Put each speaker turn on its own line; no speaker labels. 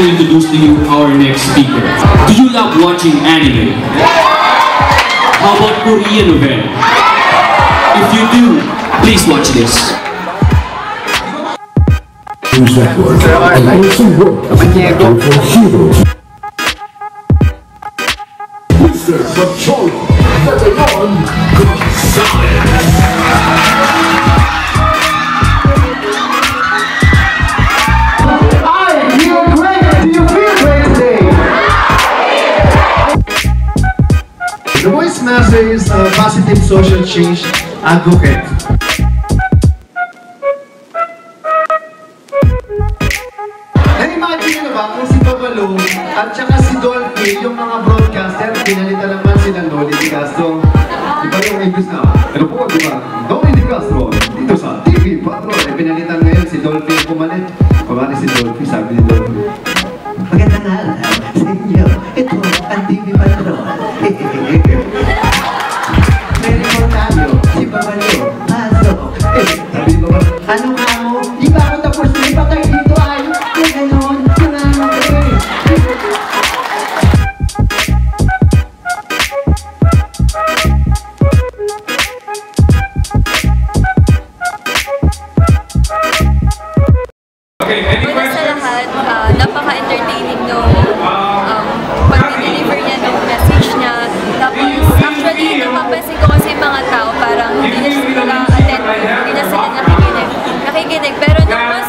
to introduce to you our next speaker. Do you love watching anime? How about Korean novella? If you do, please watch this.
News Network and also work as a director for Heroes. Mr. Machoro, Patagon Gonzalez.
Voice master is a positive social change advocate. Na-imagine nyo ba kung si Babalu at saka si Dolphy, yung mga broadcaster, pinalitan naman sila Noli Di Castro. Di ba yung English na? Ano po, di ba? Noli Di Castro, dito sa TV Patrol. Eh, pinalitan ngayon si Dolphy yung pumalit. Kumari si Dolphy, sabi ni Dolphy.
Magandang araw sa inyo. Ito ang Thank you. Hindi na sila nakikinig. Nakikinig, pero nung